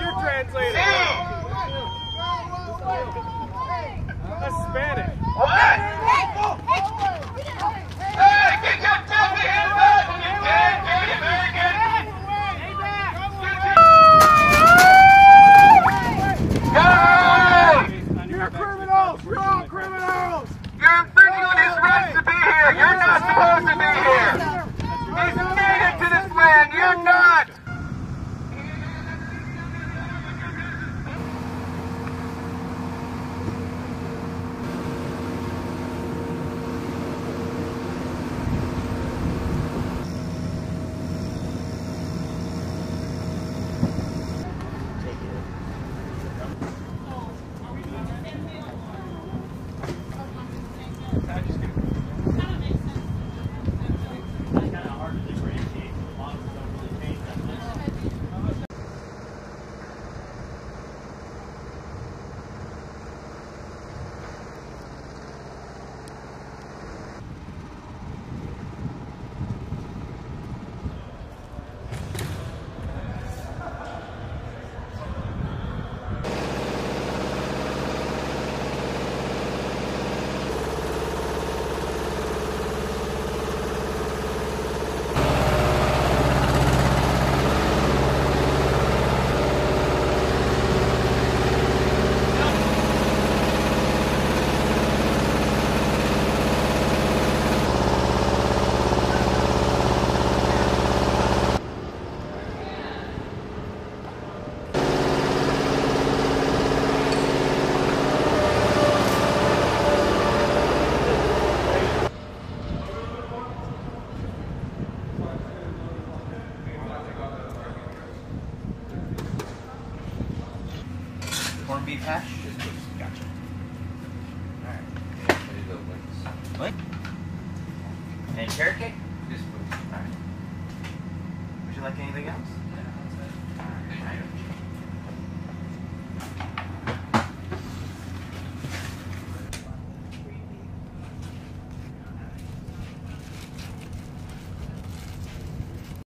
your translator. That's Spanish. What? Hey, You're criminals! You're attached corned beef hash? Gotcha. Alright. Link? And carrot cake? Just Alright. Would you like anything else? No, that's it. Alright.